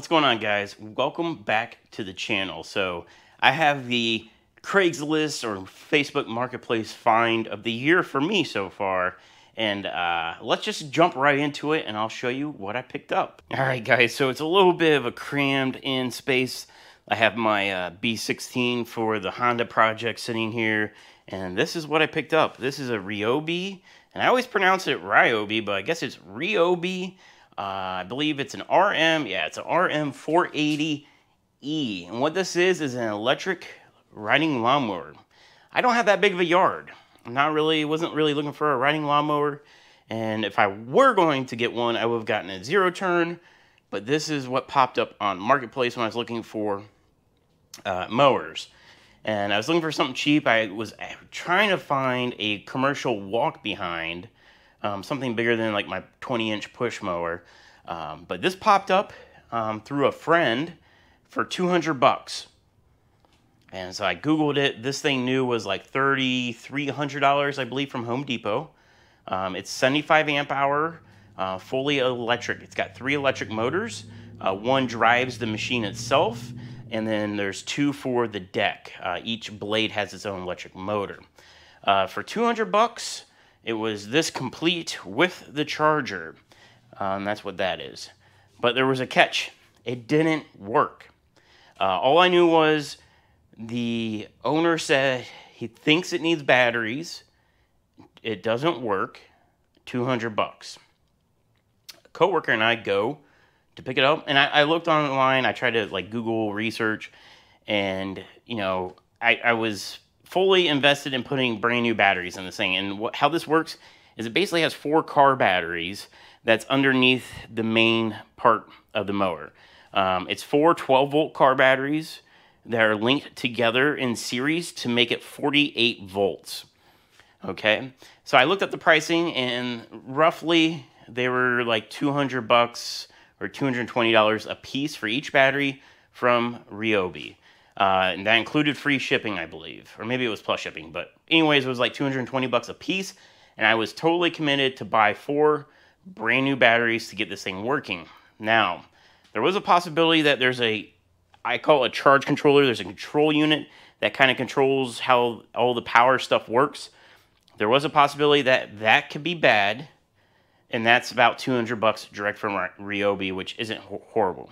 What's going on guys? Welcome back to the channel. So I have the Craigslist or Facebook Marketplace find of the year for me so far. And uh, let's just jump right into it and I'll show you what I picked up. All right guys, so it's a little bit of a crammed in space. I have my uh, B16 for the Honda project sitting here. And this is what I picked up. This is a Ryobi. And I always pronounce it Ryobi, but I guess it's Ryobi uh, I believe it's an RM. Yeah, it's an RM480E. And what this is, is an electric riding lawnmower. I don't have that big of a yard. I'm not really, wasn't really looking for a riding lawnmower. And if I were going to get one, I would have gotten a zero turn. But this is what popped up on Marketplace when I was looking for uh, mowers. And I was looking for something cheap. I was trying to find a commercial walk behind um, something bigger than like my 20 inch push mower. Um, but this popped up um, through a friend for 200 bucks. And so I Googled it. This thing new was like $3,300, I believe, from Home Depot. Um, it's 75 amp hour, uh, fully electric. It's got three electric motors. Uh, one drives the machine itself, and then there's two for the deck. Uh, each blade has its own electric motor. Uh, for 200 bucks, it was this complete with the charger. Um, that's what that is. But there was a catch. It didn't work. Uh, all I knew was the owner said he thinks it needs batteries. It doesn't work. 200 bucks. A coworker and I go to pick it up, and I, I looked online. I tried to like Google research, and you know, I, I was fully invested in putting brand new batteries in this thing. And how this works is it basically has four car batteries that's underneath the main part of the mower. Um, it's four 12 volt car batteries that are linked together in series to make it 48 volts. Okay, so I looked up the pricing and roughly they were like 200 bucks or $220 a piece for each battery from Ryobi. Uh, and that included free shipping, I believe, or maybe it was plus shipping. But anyways, it was like 220 bucks a piece, and I was totally committed to buy four brand new batteries to get this thing working. Now, there was a possibility that there's a, I call it a charge controller. There's a control unit that kind of controls how all the power stuff works. There was a possibility that that could be bad, and that's about 200 bucks direct from Ryobi, which isn't horrible.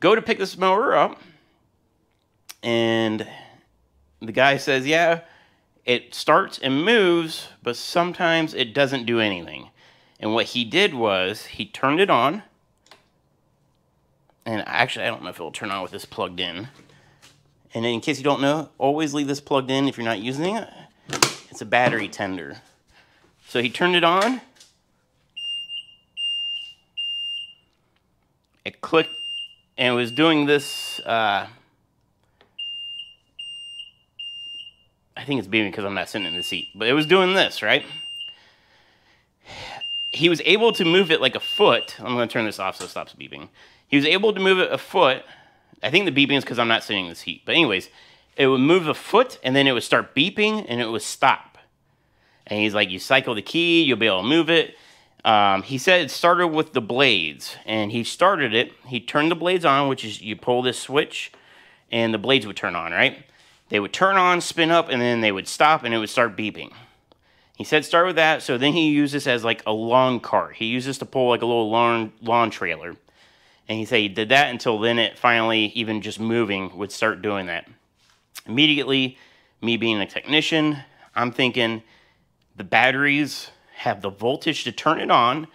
Go to pick this mower up and the guy says, yeah, it starts and moves, but sometimes it doesn't do anything. And what he did was he turned it on. And actually, I don't know if it'll turn on with this plugged in. And in case you don't know, always leave this plugged in if you're not using it. It's a battery tender. So he turned it on. It clicked and it was doing this uh, I think it's beeping because I'm not sitting in the seat, but it was doing this, right? He was able to move it like a foot. I'm going to turn this off so it stops beeping. He was able to move it a foot. I think the beeping is because I'm not sitting in the seat. But anyways, it would move a foot and then it would start beeping and it would stop. And he's like, you cycle the key, you'll be able to move it. Um, he said it started with the blades, and he started it. He turned the blades on, which is you pull this switch, and the blades would turn on, right? They would turn on, spin up, and then they would stop and it would start beeping. He said start with that, so then he used this as like a lawn cart. He used this to pull like a little lawn, lawn trailer. And he said he did that until then it finally, even just moving, would start doing that. Immediately, me being a technician, I'm thinking the batteries have the voltage to turn it on.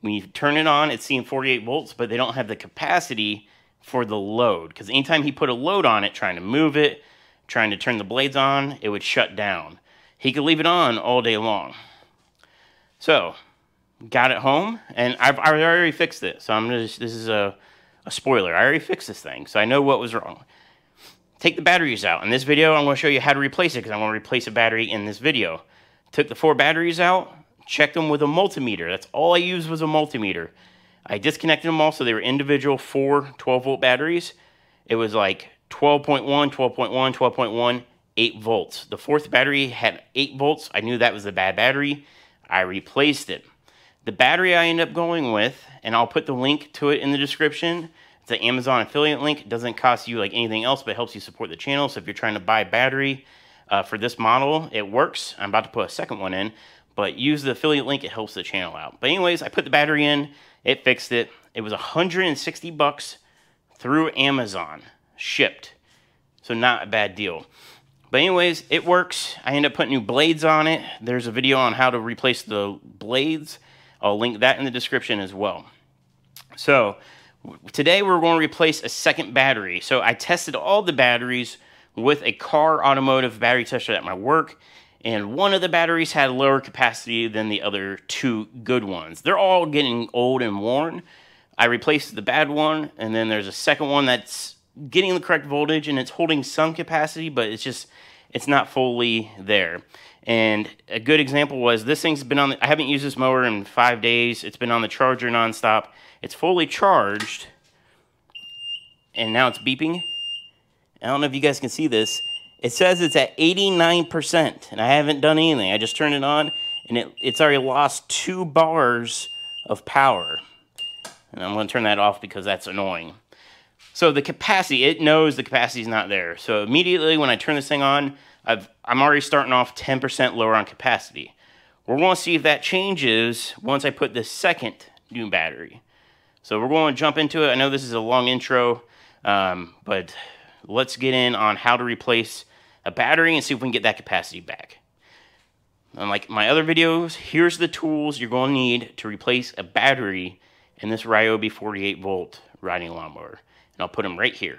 When you turn it on, it's seeing 48 volts, but they don't have the capacity for the load. Because anytime he put a load on it, trying to move it, trying to turn the blades on, it would shut down. He could leave it on all day long. So, got it home, and I've, I already fixed it. So I'm just, this is a, a spoiler. I already fixed this thing, so I know what was wrong. Take the batteries out. In this video, I'm to show you how to replace it because I'm to replace a battery in this video. Took the four batteries out, checked them with a multimeter. That's all I used was a multimeter. I disconnected them all so they were individual four 12 volt batteries. It was like 12.1, 12.1, 12.1, 8 volts. The fourth battery had 8 volts. I knew that was a bad battery. I replaced it. The battery I ended up going with, and I'll put the link to it in the description, It's an Amazon affiliate link. It doesn't cost you like anything else, but helps you support the channel. So if you're trying to buy a battery uh, for this model, it works. I'm about to put a second one in, but use the affiliate link. It helps the channel out. But anyways, I put the battery in. It fixed it. It was 160 bucks through Amazon, shipped. So not a bad deal. But anyways, it works. I end up putting new blades on it. There's a video on how to replace the blades. I'll link that in the description as well. So today we're going to replace a second battery. So I tested all the batteries with a car automotive battery tester at my work. And one of the batteries had lower capacity than the other two good ones. They're all getting old and worn. I replaced the bad one, and then there's a second one that's getting the correct voltage and it's holding some capacity, but it's just, it's not fully there. And a good example was this thing's been on, the, I haven't used this mower in five days. It's been on the charger nonstop. It's fully charged and now it's beeping. I don't know if you guys can see this. It says it's at 89% and I haven't done anything. I just turned it on and it, it's already lost two bars of power. And I'm gonna turn that off because that's annoying. So the capacity, it knows the capacity is not there. So immediately when I turn this thing on, I've, I'm already starting off 10% lower on capacity. We're going to see if that changes once I put the second new battery. So we're going to jump into it. I know this is a long intro, um, but let's get in on how to replace a battery and see if we can get that capacity back. Unlike my other videos, here's the tools you're going to need to replace a battery in this Ryobi 48 volt riding lawnmower. And I'll put them right here.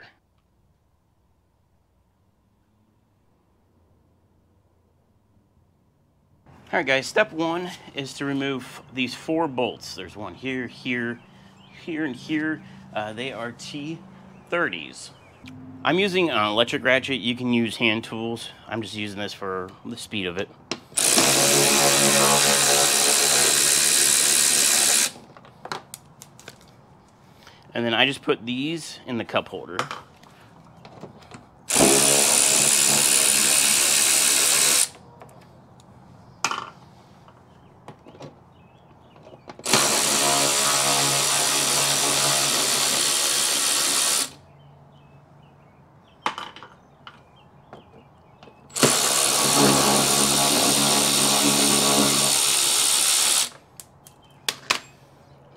Alright guys, step one is to remove these four bolts. There's one here, here, here, and here. Uh, they are T30s. I'm using an electric ratchet. You can use hand tools. I'm just using this for the speed of it. And then I just put these in the cup holder.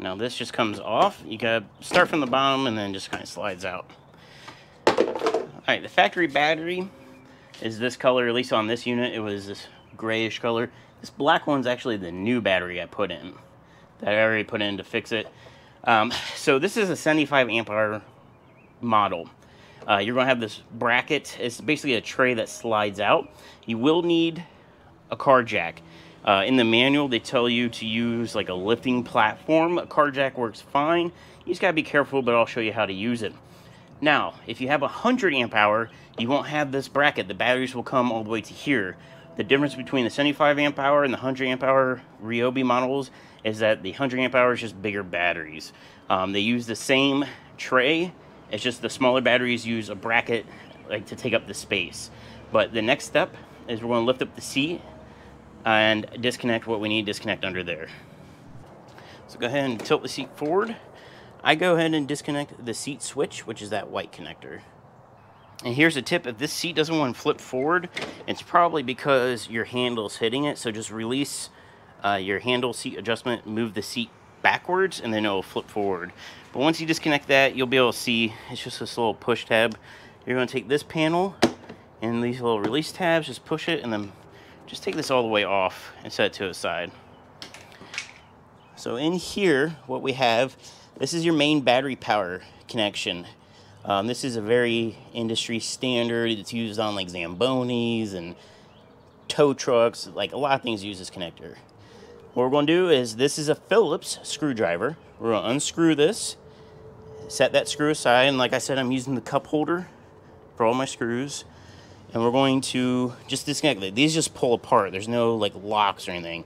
Now this just comes off. You gotta start from the bottom and then just kind of slides out. All right, the factory battery is this color, at least on this unit, it was this grayish color. This black one's actually the new battery I put in, that I already put in to fix it. Um, so this is a 75 amp hour model. Uh, you're gonna have this bracket. It's basically a tray that slides out. You will need a car jack. Uh, in the manual, they tell you to use like a lifting platform. A car jack works fine. You just gotta be careful, but I'll show you how to use it. Now, if you have a 100 amp hour, you won't have this bracket. The batteries will come all the way to here. The difference between the 75 amp hour and the 100 amp hour Ryobi models is that the 100 amp hour is just bigger batteries. Um, they use the same tray, it's just the smaller batteries use a bracket like to take up the space. But the next step is we're to lift up the seat and disconnect what we need disconnect under there. So go ahead and tilt the seat forward. I go ahead and disconnect the seat switch, which is that white connector. And here's a tip, if this seat doesn't want to flip forward, it's probably because your handle's hitting it. So just release uh, your handle seat adjustment, move the seat backwards, and then it'll flip forward. But once you disconnect that, you'll be able to see, it's just this little push tab. You're gonna take this panel and these little release tabs, just push it and then just take this all the way off and set it to the side. So in here, what we have, this is your main battery power connection. Um, this is a very industry standard. It's used on like Zambonis and tow trucks. Like a lot of things use this connector. What we're going to do is, this is a Phillips screwdriver. We're going to unscrew this, set that screw aside, and like I said, I'm using the cup holder for all my screws and we're going to just disconnect. These just pull apart. There's no like locks or anything.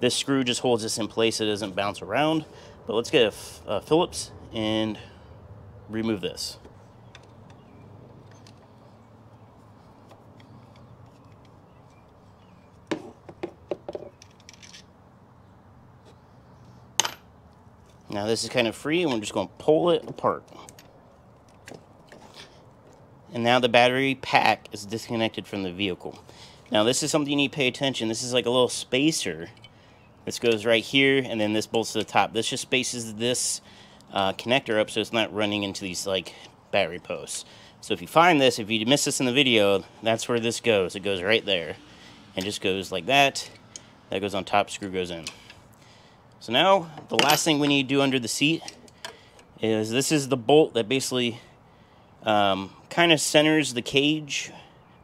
This screw just holds this in place. It doesn't bounce around. But let's get a, a Phillips and remove this. Now this is kind of free and we're just going to pull it apart. And now the battery pack is disconnected from the vehicle. Now this is something you need to pay attention. This is like a little spacer. This goes right here, and then this bolts to the top. This just spaces this uh, connector up so it's not running into these like battery posts. So if you find this, if you miss this in the video, that's where this goes. It goes right there. And just goes like that. That goes on top, screw goes in. So now, the last thing we need to do under the seat is this is the bolt that basically um, kind of centers the cage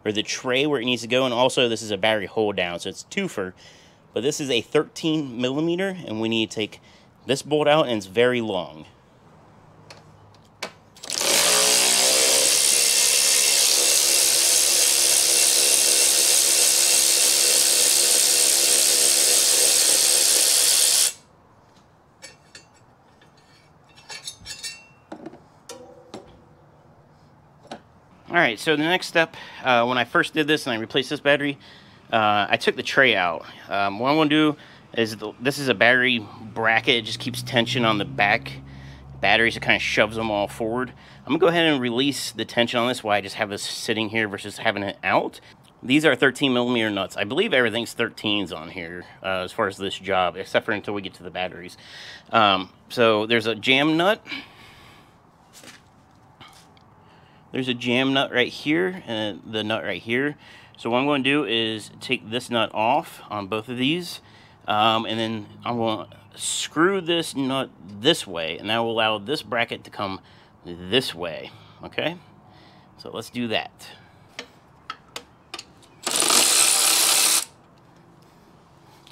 or the tray where it needs to go. And also this is a battery hold down, so it's twofer. But this is a 13 millimeter and we need to take this bolt out and it's very long. All right, so the next step, uh, when I first did this and I replaced this battery, uh, I took the tray out. Um, what I'm gonna do is, the, this is a battery bracket, it just keeps tension on the back batteries, it kind of shoves them all forward. I'm gonna go ahead and release the tension on this, why I just have this sitting here versus having it out. These are 13 millimeter nuts. I believe everything's 13s on here uh, as far as this job, except for until we get to the batteries. Um, so there's a jam nut there's a jam nut right here and the nut right here. So what I'm going to do is take this nut off on both of these. Um, and then I'm going to screw this nut this way. And that will allow this bracket to come this way. Okay? So let's do that.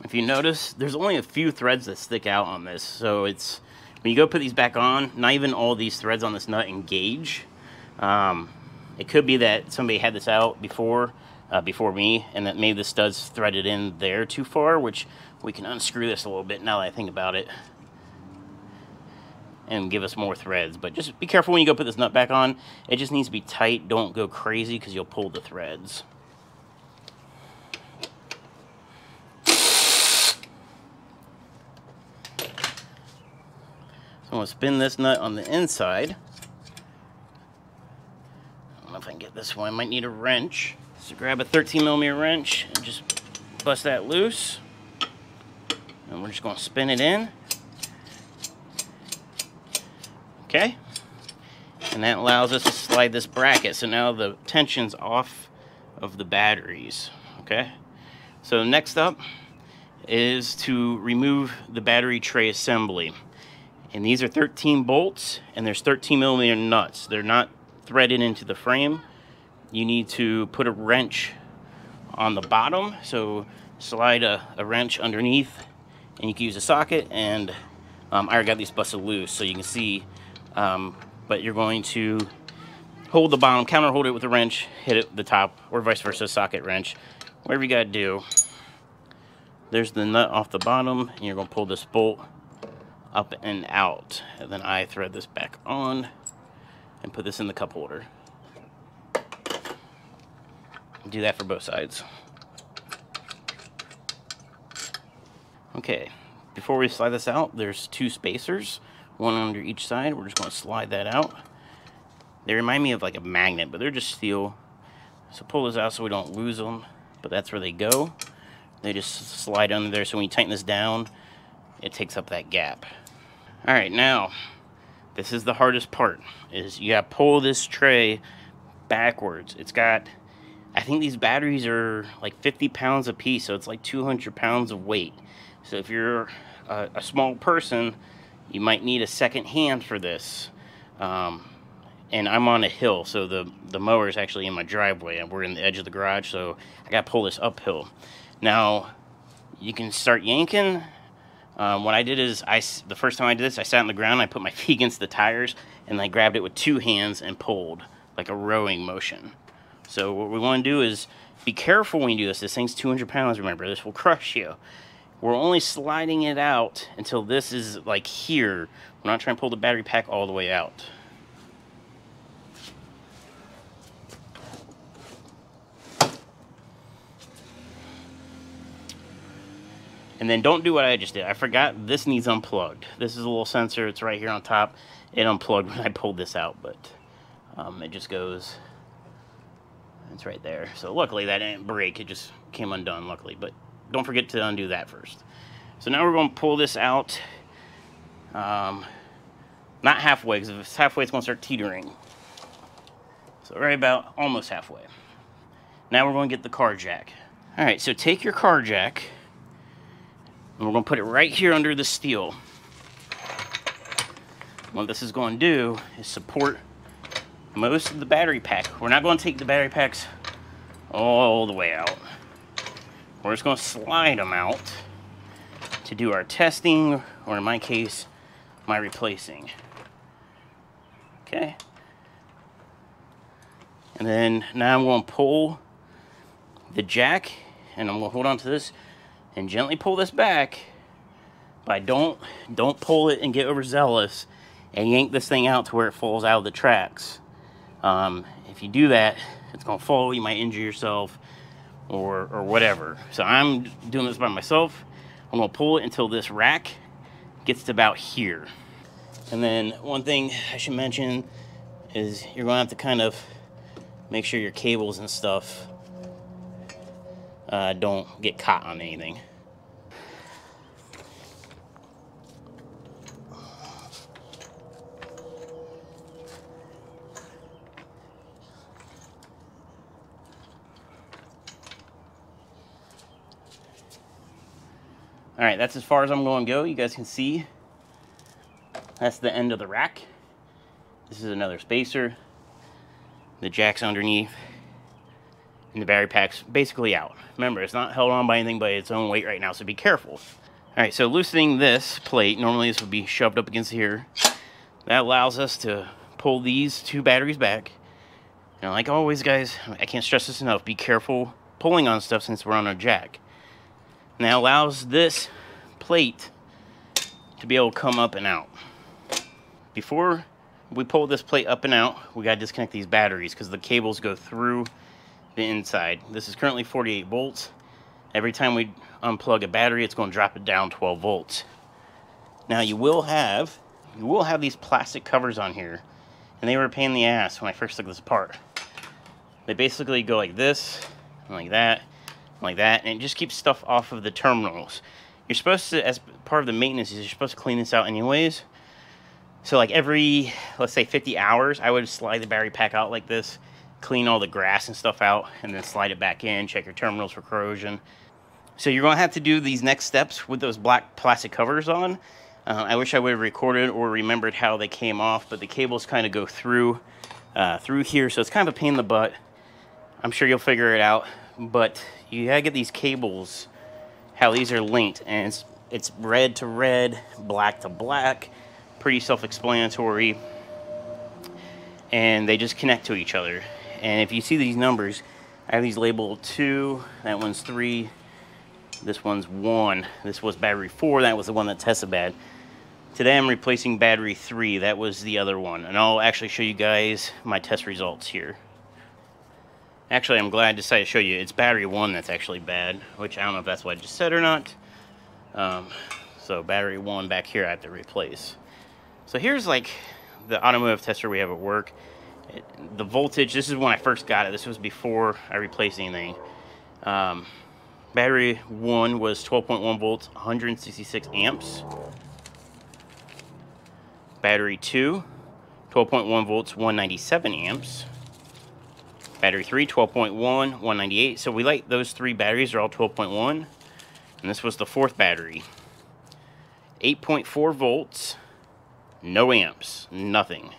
If you notice, there's only a few threads that stick out on this. So it's, when you go put these back on, not even all these threads on this nut engage. Um, it could be that somebody had this out before, uh, before me, and that maybe the stud's threaded in there too far, which we can unscrew this a little bit now that I think about it and give us more threads. But just be careful when you go put this nut back on. It just needs to be tight. Don't go crazy because you'll pull the threads. So I'm going to spin this nut on the inside if I can get this one. I might need a wrench. So grab a 13 millimeter wrench and just bust that loose. And we're just going to spin it in. Okay. And that allows us to slide this bracket. So now the tension's off of the batteries. Okay. So next up is to remove the battery tray assembly. And these are 13 bolts and there's 13 millimeter nuts. They're not threaded into the frame. You need to put a wrench on the bottom. So slide a, a wrench underneath and you can use a socket and um, I already got these busted loose so you can see um, but you're going to hold the bottom, counter hold it with a wrench, hit it the top or vice versa, socket wrench, whatever you got to do. There's the nut off the bottom and you're going to pull this bolt up and out and then I thread this back on and put this in the cup holder. Do that for both sides. Okay, before we slide this out, there's two spacers, one under each side. We're just going to slide that out. They remind me of like a magnet, but they're just steel. So pull this out so we don't lose them, but that's where they go. They just slide under there, so when you tighten this down, it takes up that gap. All right, now, this is the hardest part, is you got to pull this tray backwards. It's got, I think these batteries are like 50 pounds a piece, so it's like 200 pounds of weight. So if you're a, a small person, you might need a second hand for this. Um, and I'm on a hill, so the, the mower is actually in my driveway, and we're in the edge of the garage, so I got to pull this uphill. Now, you can start yanking, um, what I did is, I, the first time I did this, I sat on the ground, I put my feet against the tires, and I grabbed it with two hands and pulled, like a rowing motion. So what we want to do is be careful when you do this. This thing's 200 pounds, remember. This will crush you. We're only sliding it out until this is like here. We're not trying to pull the battery pack all the way out. And then don't do what I just did. I forgot this needs unplugged. This is a little sensor. It's right here on top. It unplugged when I pulled this out, but um, it just goes It's right there. So luckily that didn't break. It just came undone, luckily. But don't forget to undo that first. So now we're going to pull this out. Um, not halfway, because if it's halfway, it's going to start teetering. So right about almost halfway. Now we're going to get the car jack. All right, so take your car jack, and we're going to put it right here under the steel. What this is going to do is support most of the battery pack. We're not going to take the battery packs all the way out. We're just going to slide them out to do our testing, or in my case, my replacing. Okay. And then now I'm going to pull the jack, and I'm going to hold on to this and gently pull this back. But don't don't pull it and get overzealous and yank this thing out to where it falls out of the tracks. Um, if you do that, it's going to fall. You might injure yourself or, or whatever. So I'm doing this by myself. I'm going to pull it until this rack gets to about here. And then one thing I should mention is you're going to have to kind of make sure your cables and stuff uh, don't get caught on anything. All right, that's as far as I'm going to go. You guys can see that's the end of the rack. This is another spacer. The jack's underneath. And the battery pack's basically out. Remember, it's not held on by anything but its own weight right now, so be careful. All right, so loosening this plate, normally this would be shoved up against here. That allows us to pull these two batteries back. And like always, guys, I can't stress this enough. Be careful pulling on stuff since we're on a jack. Now allows this plate to be able to come up and out. Before we pull this plate up and out, we got to disconnect these batteries because the cables go through the inside. This is currently 48 volts. Every time we unplug a battery, it's going to drop it down 12 volts. Now you will have you will have these plastic covers on here, and they were a pain in the ass when I first took this apart. They basically go like this, like that, like that, and it just keeps stuff off of the terminals. You're supposed to, as part of the maintenance, you're supposed to clean this out anyways. So like every, let's say 50 hours, I would slide the battery pack out like this, clean all the grass and stuff out, and then slide it back in, check your terminals for corrosion. So you're to have to do these next steps with those black plastic covers on. Uh, I wish I would have recorded or remembered how they came off, but the cables kind of go through uh, through here, so it's kind of a pain in the butt. I'm sure you'll figure it out but you gotta get these cables, how these are linked, and it's, it's red to red, black to black, pretty self-explanatory, and they just connect to each other. And if you see these numbers, I have these labeled two, that one's three, this one's one. This was battery four, that was the one that tested bad. Today I'm replacing battery three, that was the other one. And I'll actually show you guys my test results here. Actually, I'm glad I decided to show you. It's battery one that's actually bad, which I don't know if that's what I just said or not. Um, so battery one back here I have to replace. So here's like the automotive tester we have at work. It, the voltage, this is when I first got it. This was before I replaced anything. Um, battery one was 12.1 volts, 166 amps. Battery two, 12.1 volts, 197 amps. Battery 3, 12.1, 198. So we like those three batteries are all 12.1. And this was the fourth battery. 8.4 volts, no amps, nothing.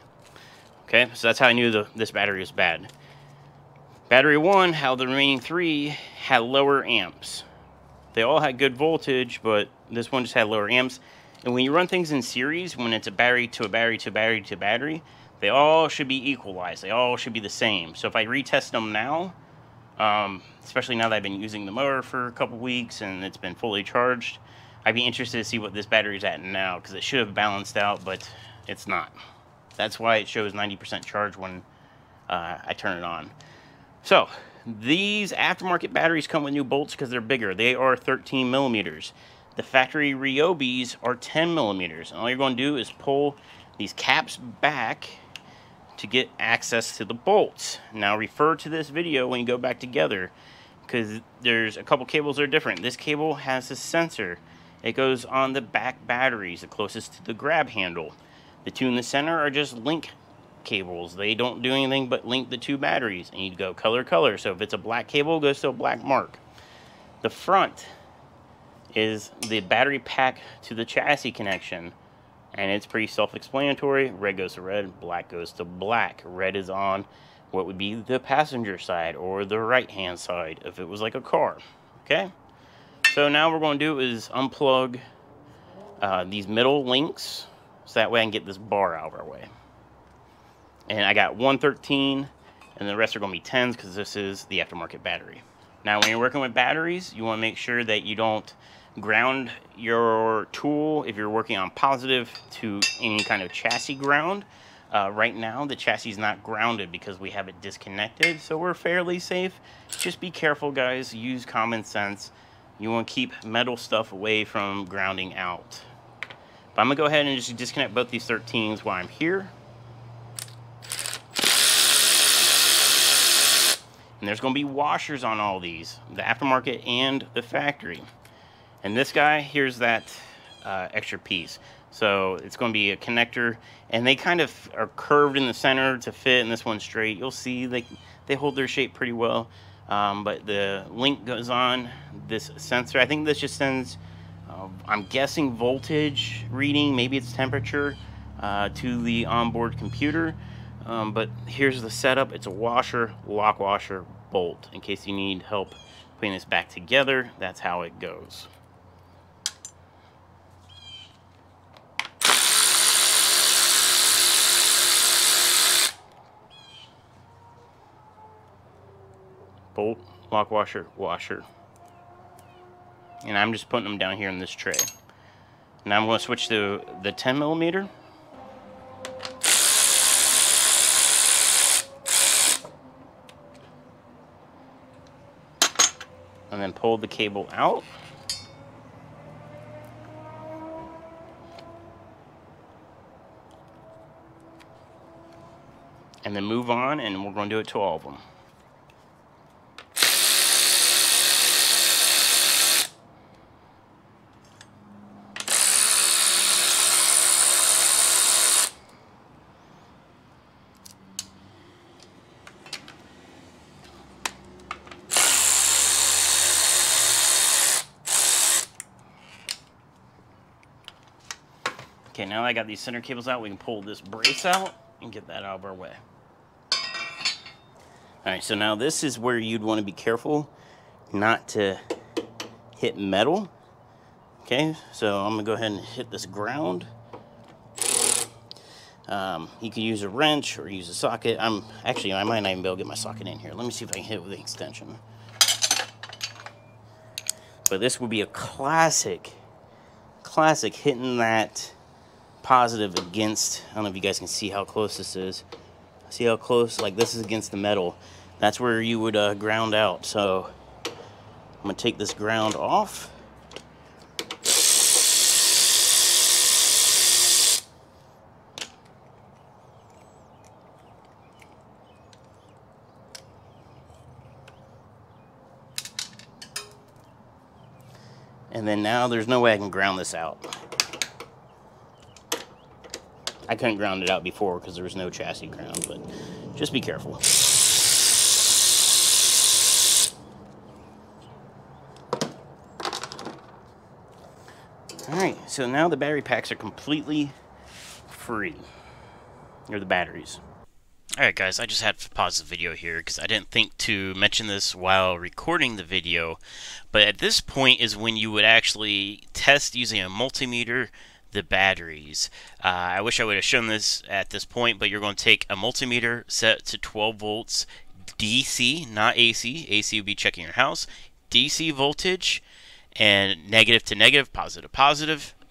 Okay, so that's how I knew the, this battery was bad. Battery 1, how the remaining three had lower amps. They all had good voltage, but this one just had lower amps. And when you run things in series, when it's a battery to a battery to a battery to a battery, they all should be equalized. They all should be the same. So if I retest them now, um, especially now that I've been using the motor for a couple weeks and it's been fully charged, I'd be interested to see what this battery's at now because it should have balanced out, but it's not. That's why it shows 90% charge when uh, I turn it on. So these aftermarket batteries come with new bolts because they're bigger. They are 13 millimeters. The factory Ryobis are 10 millimeters. And all you're going to do is pull these caps back to get access to the bolts. Now refer to this video when you go back together because there's a couple cables that are different. This cable has a sensor. It goes on the back batteries, the closest to the grab handle. The two in the center are just link cables. They don't do anything but link the two batteries. And you go color, color. So if it's a black cable, it goes to a black mark. The front is the battery pack to the chassis connection. And it's pretty self-explanatory. Red goes to red, black goes to black. Red is on what would be the passenger side or the right-hand side if it was like a car. Okay? So now we're going to do is unplug uh, these middle links so that way I can get this bar out of our way. And I got 113 and the rest are to be 10s because this is the aftermarket battery. Now when you're working with batteries, you want to make sure that you don't ground your tool if you're working on positive to any kind of chassis ground. Uh, right now, the chassis is not grounded because we have it disconnected, so we're fairly safe. Just be careful, guys. Use common sense. You want to keep metal stuff away from grounding out. But I'm to go ahead and just disconnect both these 13s while I'm here. And there's to be washers on all these, the aftermarket and the factory. And this guy, here's that uh, extra piece. So it's going to be a connector, and they kind of are curved in the center to fit, and this one's straight. You'll see they, they hold their shape pretty well. Um, but the link goes on this sensor. I think this just sends, uh, I'm guessing voltage reading, maybe it's temperature, uh, to the onboard computer. Um, but here's the setup. It's a washer, lock washer, bolt. In case you need help putting this back together, that's how it goes. Bolt, lock washer, washer. And I'm just putting them down here in this tray. Now I'm going to switch to the 10 millimeter. and then pull the cable out. And then move on and we're going to do it to all of them. I got these center cables out, we can pull this brace out and get that out of our way. All right, so now this is where you'd want to be careful not to hit metal. Okay, so I'm gonna go ahead and hit this ground. Um, you could use a wrench or use a socket. I'm actually, I might not even be able to get my socket in here. Let me see if I can hit it with an extension. But this would be a classic, classic hitting that positive against, I don't know if you guys can see how close this is. See how close, like this is against the metal. That's where you would uh, ground out. So I'm gonna take this ground off. And then now there's no way I can ground this out. I couldn't ground it out before because there was no chassis ground, but just be careful. Alright, so now the battery packs are completely free. Or the batteries. Alright guys, I just had to pause the video here because I didn't think to mention this while recording the video. But at this point is when you would actually test using a multimeter the batteries. Uh, I wish I would have shown this at this point, but you're going to take a multimeter set to 12 volts DC, not AC. AC would be checking your house. DC voltage and negative to negative, positive positive, positive to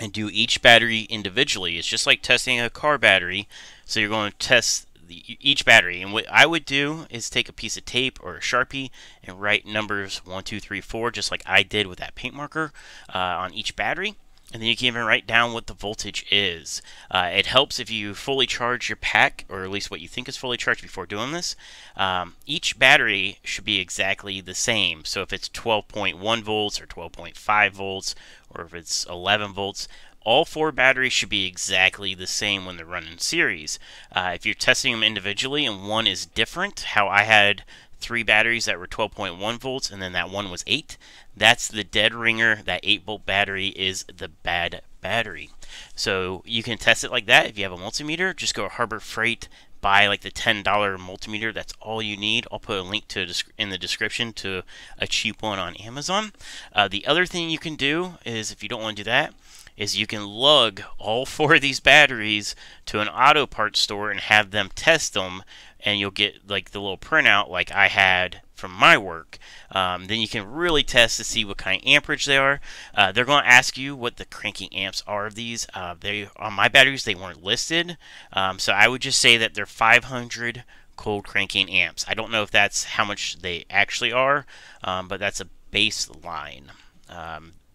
and do each battery individually. It's just like testing a car battery. So you're going to test the, each battery. And what I would do is take a piece of tape or a Sharpie and write numbers 1, 2, 3, 4, just like I did with that paint marker uh, on each battery and then you can even write down what the voltage is. Uh, it helps if you fully charge your pack, or at least what you think is fully charged before doing this. Um, each battery should be exactly the same. So if it's 12.1 volts or 12.5 volts, or if it's 11 volts, all four batteries should be exactly the same when they're running series. Uh, if you're testing them individually and one is different, how I had three batteries that were 12.1 volts and then that one was 8 that's the dead ringer. That 8 volt battery is the bad battery. So you can test it like that. If you have a multimeter just go to harbor freight buy like the $10 multimeter. That's all you need. I'll put a link to in the description to a cheap one on amazon. Uh, the other thing you can do is if you don't want to do that is you can lug all four of these batteries to an auto parts store and have them test them and you'll get like the little printout like I had from my work. Um, then you can really test to see what kind of amperage they are. Uh, they're going to ask you what the cranking amps are of these. Uh, they on my batteries they weren't listed, um, so I would just say that they're 500 cold cranking amps. I don't know if that's how much they actually are, um, but that's a baseline.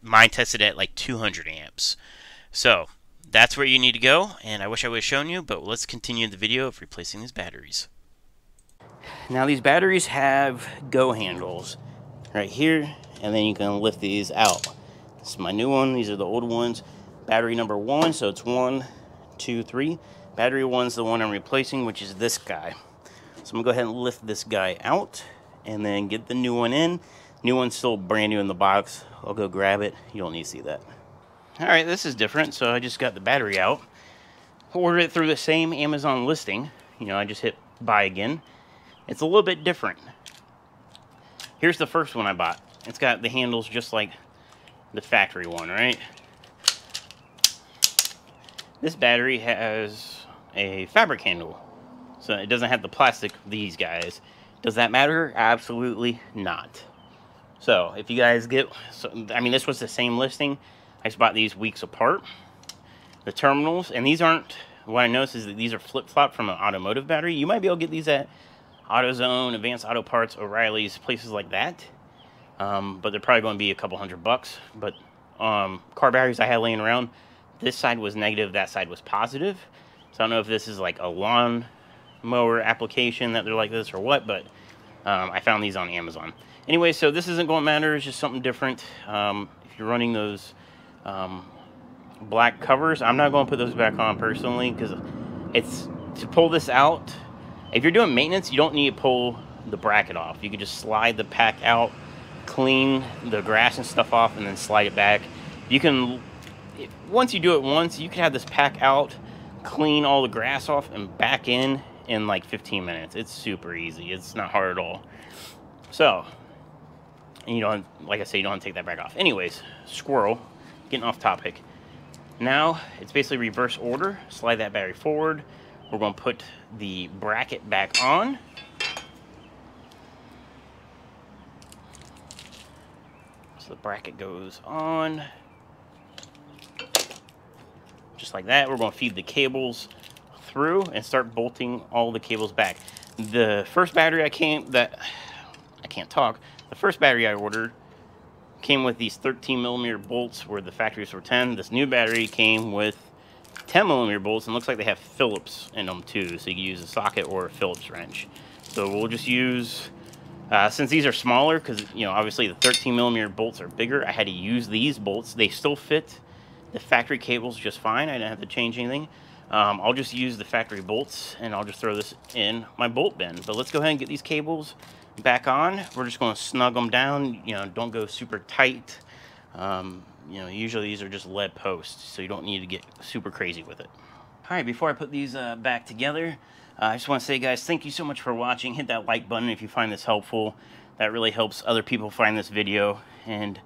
Mine tested at like 200 amps. So that's where you need to go, and I wish I would have shown you, but let's continue the video of replacing these batteries. Now these batteries have go handles right here, and then you can lift these out. This is my new one, these are the old ones. Battery number one, so it's one, two, three. Battery one's the one I'm replacing, which is this guy. So I'm gonna go ahead and lift this guy out, and then get the new one in. New one's still brand new in the box. I'll go grab it. You don't need to see that. All right, this is different. So I just got the battery out. Ordered it through the same Amazon listing. You know, I just hit buy again. It's a little bit different. Here's the first one I bought. It's got the handles just like the factory one, right? This battery has a fabric handle. So it doesn't have the plastic these guys. Does that matter? Absolutely not. So if you guys get, so, I mean, this was the same listing. I just bought these weeks apart. The terminals, and these aren't, what I noticed is that these are flip-flop from an automotive battery. You might be able to get these at AutoZone, Advanced Auto Parts, O'Reilly's, places like that. Um, but they're probably going to be a couple hundred bucks. But um, car batteries I had laying around, this side was negative, that side was positive. So I don't know if this is like a lawn mower application that they're like this or what, but um, I found these on Amazon. Anyway, so this isn't going to matter. It's just something different. Um, if you're running those um, black covers, I'm not going to put those back on personally because it's to pull this out. If you're doing maintenance, you don't need to pull the bracket off. You can just slide the pack out, clean the grass and stuff off, and then slide it back. You can, once you do it once, you can have this pack out, clean all the grass off, and back in in like 15 minutes. It's super easy. It's not hard at all. So, and you don't, like I say, you don't take that back off. Anyways, squirrel, getting off topic. Now, it's basically reverse order. Slide that battery forward. We're going to put the bracket back on. So the bracket goes on. Just like that. We're going to feed the cables through and start bolting all the cables back. The first battery I came, that, I can't talk, the first battery I ordered came with these 13 millimeter bolts where the factories were 10. This new battery came with 10 millimeter bolts and looks like they have Phillips in them too. So you can use a socket or a Phillips wrench. So we'll just use, uh, since these are smaller, because you know obviously the 13 millimeter bolts are bigger, I had to use these bolts. They still fit the factory cables just fine. I didn't have to change anything. Um, I'll just use the factory bolts and I'll just throw this in my bolt bin. But let's go ahead and get these cables back on. We're just going to snug them down. You know, don't go super tight. Um, you know, usually these are just lead posts, so you don't need to get super crazy with it. All right, before I put these uh, back together, uh, I just want to say, guys, thank you so much for watching. Hit that like button if you find this helpful. That really helps other people find this video. And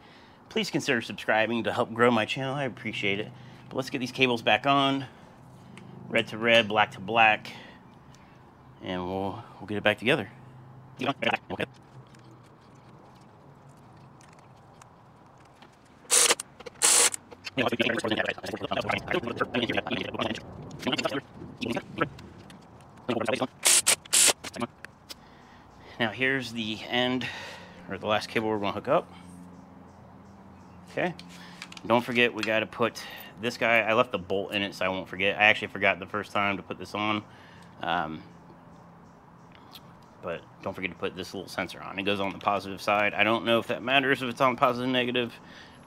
please consider subscribing to help grow my channel. I appreciate it. But let's get these cables back on. Red to red, black to black. And we'll, we'll get it back together. Now here's the end, or the last cable we're to hook up. Okay. Don't forget, we got to put this guy, I left the bolt in it so I won't forget. I actually forgot the first time to put this on. Um, but don't forget to put this little sensor on. It goes on the positive side. I don't know if that matters if it's on positive negative,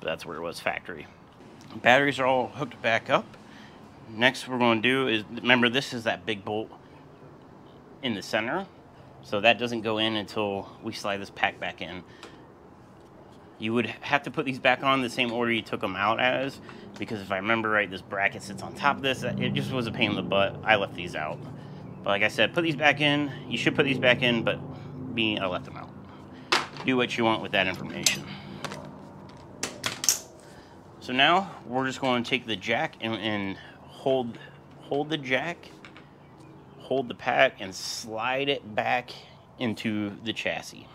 but that's where it was factory. Batteries are all hooked back up. Next we're going to do is, remember this is that big bolt in the center. So that doesn't go in until we slide this pack back in. You would have to put these back on the same order you took them out as, because if I remember right, this bracket sits on top of this. It just was a pain in the butt. I left these out. But like I said, put these back in. You should put these back in, but me, I uh, left them out. Do what you want with that information. So now we're just going to take the jack and, and hold hold the jack, hold the pack, and slide it back into the chassis.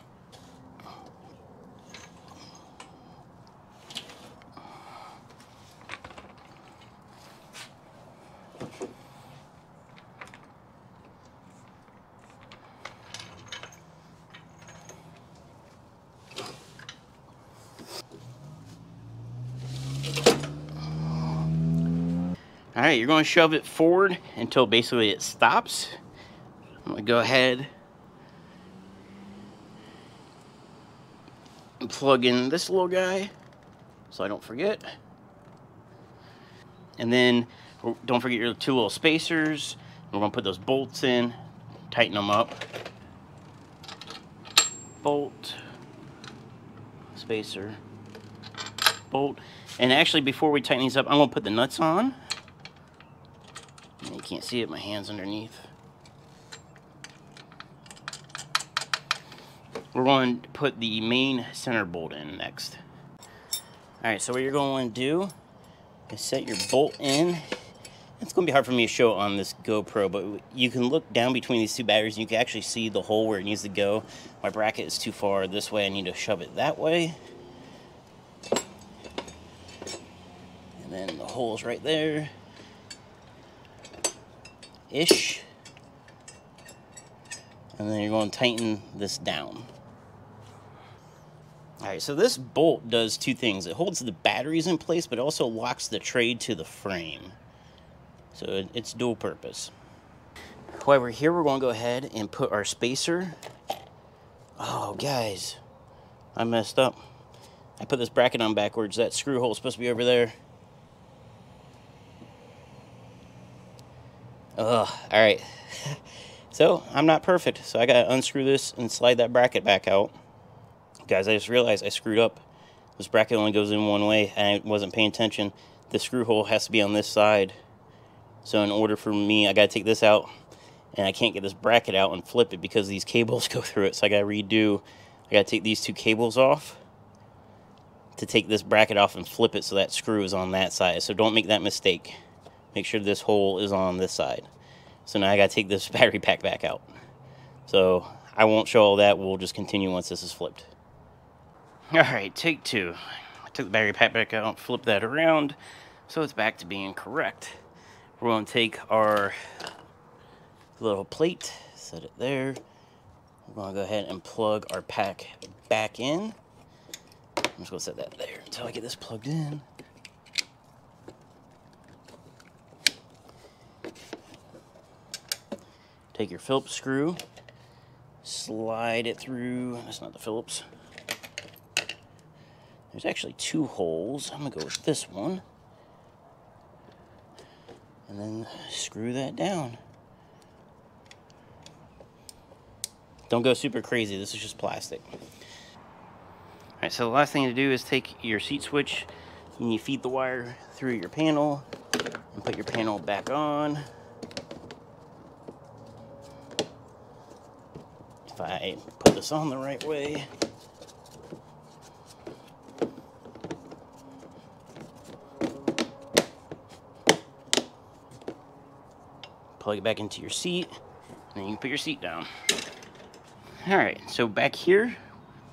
Right, you're going to shove it forward until basically it stops. I'm to go ahead and plug in this little guy so I don't forget. And then don't forget your two little spacers. We're going to put those bolts in, tighten them up. Bolt, spacer, bolt. And actually, before we tighten these up, I'm going to put the nuts on. Can't see it, my hand's underneath. We're going to put the main center bolt in next. Alright, so what you're going to do is set your bolt in. It's going to be hard for me to show on this GoPro, but you can look down between these two batteries and you can actually see the hole where it needs to go. My bracket is too far this way, I need to shove it that way. And then the hole's right there ish. And then you're going to tighten this down. Alright, so this bolt does two things. It holds the batteries in place, but also locks the tray to the frame. So it's dual purpose. However, here we're going to go ahead and put our spacer. Oh, guys, I messed up. I put this bracket on backwards. That screw hole is supposed to be over there. Ugh, alright. so, I'm not perfect, so I gotta unscrew this and slide that bracket back out. Guys, I just realized I screwed up. This bracket only goes in one way, and I wasn't paying attention. The screw hole has to be on this side. So in order for me, I gotta take this out, and I can't get this bracket out and flip it because these cables go through it, so I gotta redo. I gotta take these two cables off to take this bracket off and flip it so that screw is on that side. So don't make that mistake make sure this hole is on this side. So now I got to take this battery pack back out. So I won't show all that. We'll just continue once this is flipped. All right, take two. I took the battery pack back out, flip that around, so it's back to being correct. We're to take our little plate, set it there. We're to go ahead and plug our pack back in. I'm just to set that there until I get this plugged in. Take your Phillips screw, slide it through. That's not the Phillips. There's actually two holes. I'm going to go with this one. And then screw that down. Don't go super crazy. This is just plastic. Alright, so the last thing to do is take your seat switch and you feed the wire through your panel and put your panel back on. If I put this on the right way. Plug it back into your seat, and then you can put your seat down. All right, so back here,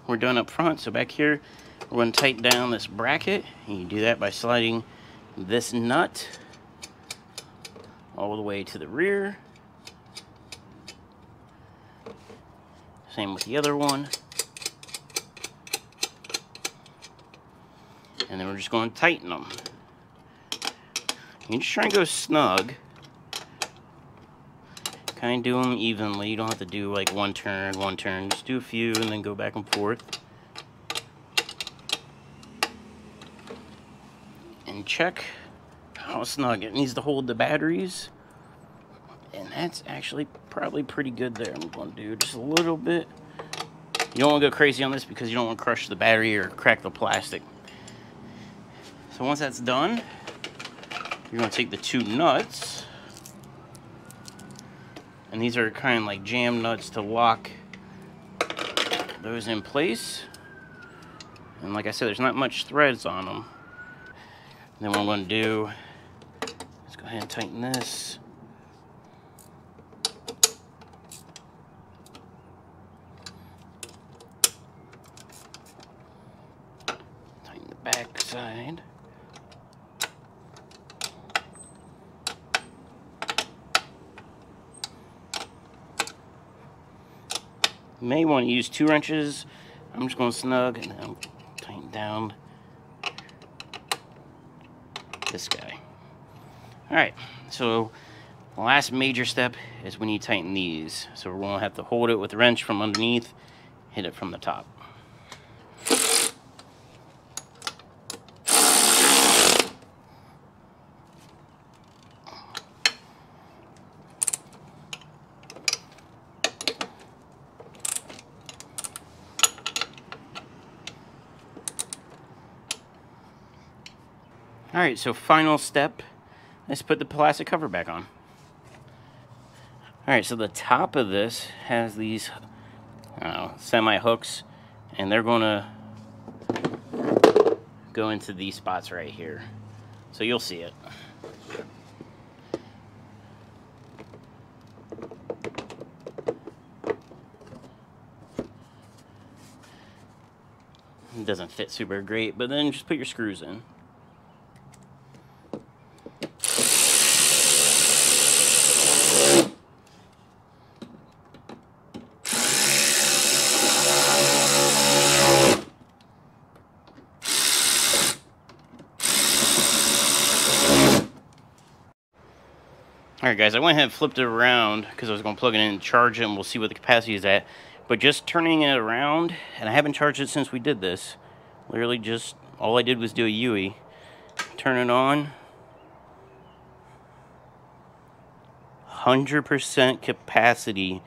we're done up front. So back here, we're to tighten down this bracket. And you do that by sliding this nut all the way to the rear. Same with the other one. And then we're just going to tighten them. You just try and go snug. Kind of do them evenly. You don't have to do like one turn, one turn. Just do a few and then go back and forth. And check how snug it needs to hold the batteries. And that's actually probably pretty good there. I'm going to do just a little bit. You don't want to go crazy on this because you don't want to crush the battery or crack the plastic. So once that's done, you're going to take the two nuts. And these are kind of like jam nuts to lock those in place. And like I said, there's not much threads on them. And then what I'm going to do is go ahead and tighten this. Tighten the back side. may want to use two wrenches. I'm just going to snug and then tighten down this guy. All right, so the last major step is when you tighten these. So we're going to have to hold it with the wrench from underneath, hit it from the top. All right, so final step, let's put the plastic cover back on. All right, so the top of this has these semi hooks and they're gonna go into these spots right here. So you'll see it. It doesn't fit super great, but then just put your screws in. Alright guys, I went ahead and flipped it around because I was going to plug it in and charge it and we'll see what the capacity is at. But just turning it around, and I haven't charged it since we did this. Literally just, all I did was do a UE. Turn it on. 100% capacity.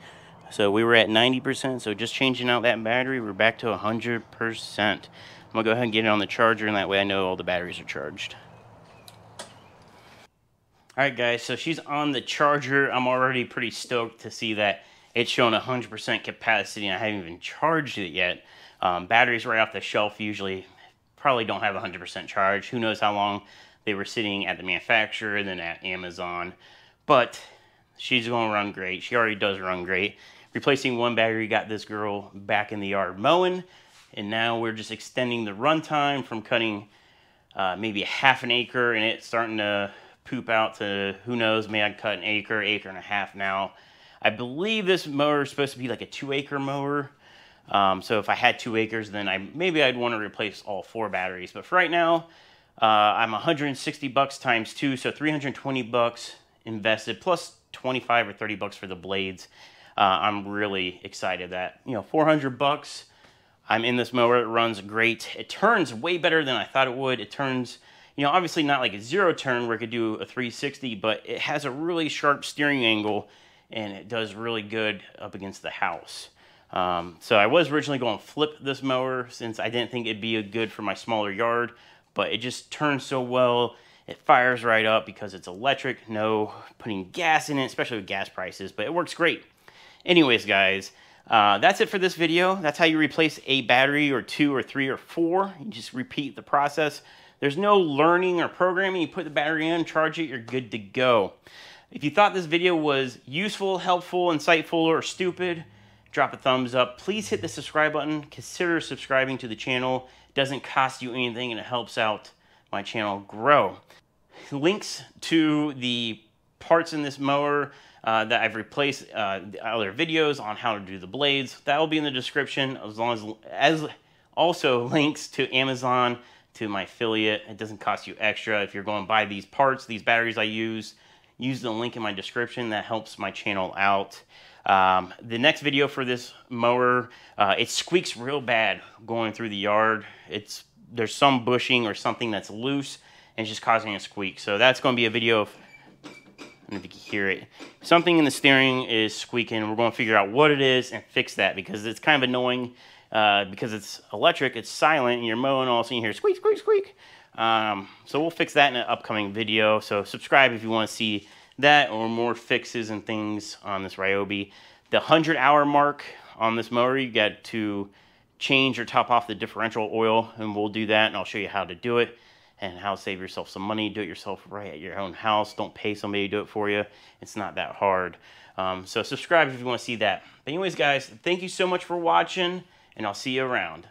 So we were at 90%, so just changing out that battery, we're back to 100%. I'm going to go ahead and get it on the charger, and that way I know all the batteries are charged. All right, guys, so she's on the charger. I'm already pretty stoked to see that it's showing 100% capacity, and I haven't even charged it yet. Um, batteries right off the shelf usually probably don't have 100% charge. Who knows how long they were sitting at the manufacturer and then at Amazon. But she's going to run great. She already does run great. Replacing one battery got this girl back in the yard mowing, and now we're just extending the runtime from cutting uh, maybe half an acre, and it's starting to poop out to who knows, maybe I'd cut an acre, acre and a half now. I believe this mower is supposed to be like a two acre mower. Um, so if I had two acres, then I maybe I'd want to replace all four batteries. But for right now, uh, I'm 160 bucks times two, so 320 bucks invested plus 25 or 30 bucks for the blades. Uh, I'm really excited that you know 400 bucks. I'm in this mower. It runs great. It turns way better than I thought it would. It turns you know, obviously not like a zero turn where it could do a 360, but it has a really sharp steering angle and it does really good up against the house. Um, so I was originally going to flip this mower since I didn't think it'd be a good for my smaller yard, but it just turns so well. It fires right up because it's electric, no putting gas in it, especially with gas prices, but it works great. Anyways, guys, uh, that's it for this video. That's how you replace a battery or two or three or four. You just repeat the process. There's no learning or programming. You put the battery in, charge it, you're good to go. If you thought this video was useful, helpful, insightful, or stupid, drop a thumbs up. Please hit the subscribe button. Consider subscribing to the channel. It doesn't cost you anything and it helps out my channel grow. Links to the parts in this mower uh, that I've replaced uh, other videos on how to do the blades. That will be in the description as long as, as also links to Amazon to my affiliate. It doesn't cost you extra. If you're going to buy these parts, these batteries I use, use the link in my description. That helps my channel out. Um, the next video for this mower, uh, it squeaks real bad going through the yard. It's There's some bushing or something that's loose and it's just causing a squeak. So that's going to be a video of, I don't know if you can hear it. Something in the steering is squeaking. We're going to figure out what it is and fix that because it's kind of annoying uh, because it's electric, it's silent, and you're mowing, all of a sudden you hear squeak, squeak, squeak. Um, so we'll fix that in an upcoming video. So subscribe if you want to see that or more fixes and things on this Ryobi. The 100 hour mark on this mower, you got to change or top off the differential oil, and we'll do that, and I'll show you how to do it and how to save yourself some money. Do it yourself right at your own house. Don't pay somebody to do it for you. It's not that hard. Um, so subscribe if you want to see that. But anyways, guys, thank you so much for watching and I'll see you around.